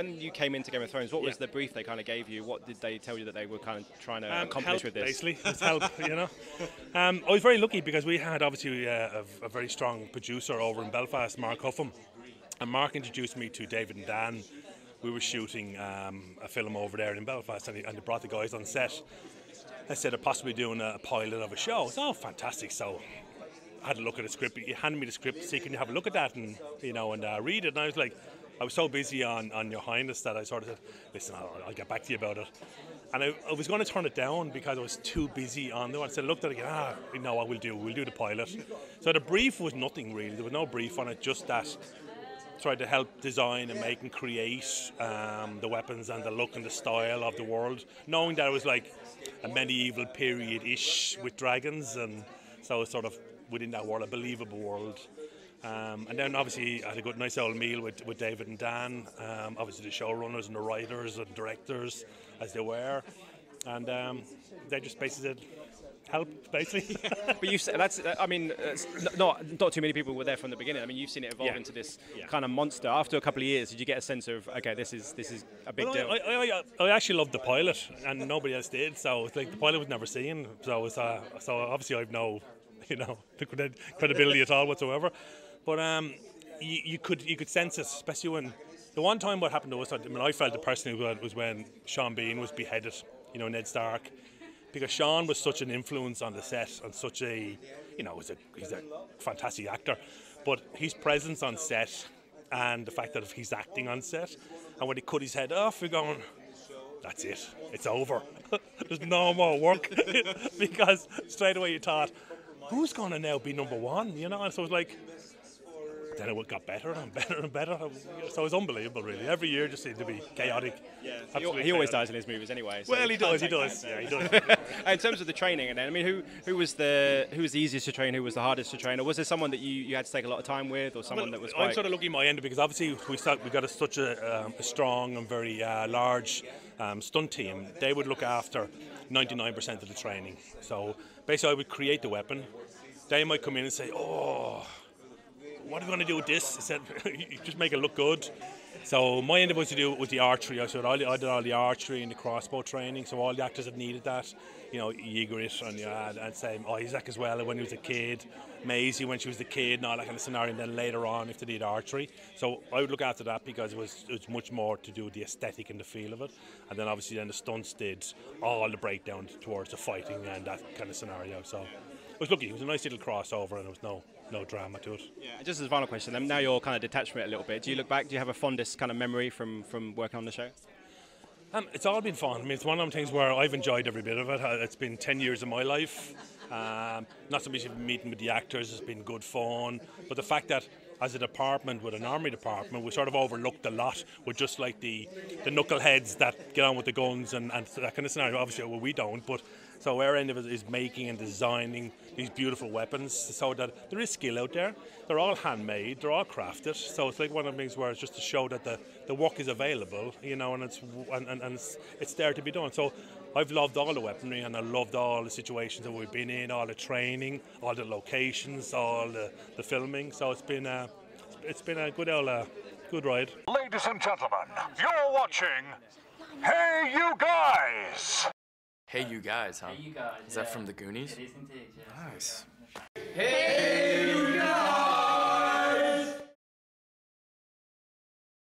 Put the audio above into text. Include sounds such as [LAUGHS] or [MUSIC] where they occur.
when you came into Game of Thrones, what was the brief they kind of gave you? What did they tell you that they were kind of trying to Um, accomplish help, with this? Basically, [LAUGHS] it's help, you know. Um, I was very lucky because we had obviously uh, a, a very strong producer over in Belfast, Mark Huffam, and Mark introduced me to David and Dan. We were shooting um, a film over there in Belfast, and, he, and they brought the guys on set. I said, of possibly doing a pilot of a show. It's oh, fantastic! So I had a look at the script. He handed me the script, see, can you have a look at that and you know and uh, read it? And I was like, I was so busy on, on Your Highness that I sort of said, listen, I'll, I'll get back to you about it. And I, I was going to turn it down because I was too busy on the one. So I looked at it again, ah, no, I will do, we'll do the pilot. So the brief was nothing really. There was no brief on it, just that tried to help design and make and create um, the weapons and the look and the style of the world, knowing that it was like a medieval period ish with dragons, and so it's sort of within that world, a believable world. Um, and then obviously I had a good, nice old meal with, with David and Dan, um, obviously the showrunners and the writers and directors as they were, and um, they just basically said, help, basically. [LAUGHS] But you said that's. I mean, not not too many people were there from the beginning. I mean, you've seen it evolve Yeah. into this Yeah. kind of monster. After a couple of years, did you get a sense of okay, this is this is a big Well, deal? I, I, I, I actually loved the pilot, and nobody else did. So it's like the pilot was never seen. So it's uh, so obviously I've no, [LAUGHS] you know, the credibility at all whatsoever. But um, you, you could you could sense it, especially when the one time what happened to us. I mean, I felt it personally was- when Sean Bean was beheaded. You know, Ned Stark, because Sean was such an influence on the set and such a, you know, he's a he's a fantastic actor, but his presence on set and the fact that he's acting on set, and when he cut his head off, we're going, that's it, it's over. [LAUGHS] There's no more work [LAUGHS] because straight away you thought, who's going to now be number one? You know, and so it was like. Then it got better and better and better. So it was unbelievable, really. Every year just seemed to be chaotic. He, Absolutely he always chaotic. does in his movies anyway. so Well, he does. He does. Yeah, he does. [LAUGHS] in terms of the training, and then I mean, who who was the who was the easiest to train? Who was the hardest to train? Or was there someone that you, you had to take a lot of time with, or someone that was I'm sort of lucky my end because obviously we start, we got a, such a, um, a strong and very uh, large um, stunt team. They would look after 99% of the training. So basically, I would create the weapon. They might come in and say, "Oh, what are we going to do with this?" I said, [LAUGHS] just make it look good." So my end was to do it with the archery. I said I did all the archery and the crossbow training. So all the actors that needed that, you know, Ygritte and yeah, and same Isaac as well when he was a kid, Maisie when she was a kid, and all that kind of scenario. And then later on, if they did archery, so I would look after that because it was it was much more to do with the aesthetic and the feel of it. And then obviously then the stunts did all the breakdown towards the fighting and that kind of scenario. So was lucky. It was a nice little crossover, and there was no no drama to it. Yeah. Just as a final question, now you're kind of detached from it a little bit. Do you look back? Do you have a fondest kind of memory from from working on the show? Um, it's all been fun. I mean, it's one of them things where I've enjoyed every bit of it. Uh, It's been 10 years of my life. Um, not so much meeting with the actors, it's been good fun. But the fact that as a department, with an army department, we sort of overlooked a lot with just like the, the knuckleheads that get on with the guns and, and that kind of scenario. Obviously, well, we don't, but so our end of it is making and designing these beautiful weapons so that there is skill out there. They're all handmade, they're all crafted. So it's like one of the things where it's just to show that the, the work is available, you know, and it's and, and, and it's, it's there to be done. So I've loved all the weaponry and I loved all the situations that we've been in, all the training, all the locations, all the, the filming. So it's been a, it's been a good old, uh, good ride. Ladies and gentlemen, you're watching Hey You Guys! Hey, you guys, huh? Hey You guys. Is that from the Goonies? It is indeed, yeah. Nice. Hey, you guys!